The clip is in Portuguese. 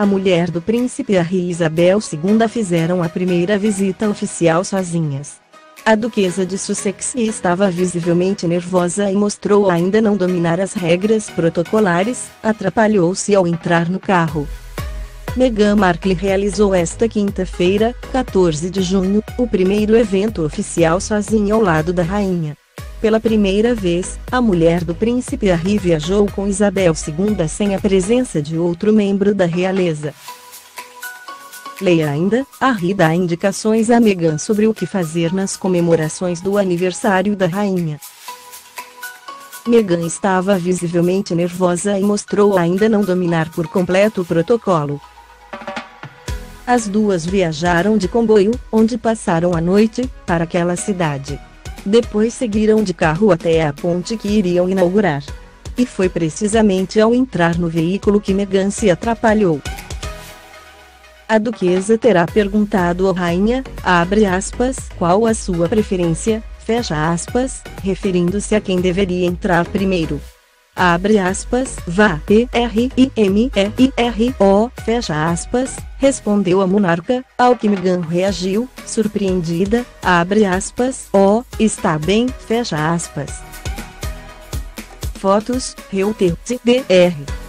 a mulher do príncipe Harry e Isabel II fizeram a primeira visita oficial sozinhas. A duquesa de Sussex estava visivelmente nervosa e mostrou ainda não dominar as regras protocolares, atrapalhou-se ao entrar no carro. Meghan Markle realizou esta quinta-feira, 14 de junho, o primeiro evento oficial sozinha ao lado da rainha. Pela primeira vez, a mulher do príncipe Harry viajou com Isabel II sem a presença de outro membro da realeza. Leia ainda, Harry dá indicações a Meghan sobre o que fazer nas comemorações do aniversário da rainha. Meghan estava visivelmente nervosa e mostrou ainda não dominar por completo o protocolo. As duas viajaram de comboio, onde passaram a noite, para aquela cidade. Depois seguiram de carro até a ponte que iriam inaugurar. E foi precisamente ao entrar no veículo que Meghan se atrapalhou. A duquesa terá perguntado à rainha, abre aspas, qual a sua preferência, fecha aspas, referindo-se a quem deveria entrar primeiro. Abre aspas, vá, E, R, I, M, E, I, R, O, fecha aspas, respondeu a monarca, ao que Meghan reagiu, surpreendida, abre aspas, O, está bem, fecha aspas. Fotos, Reuters, DR.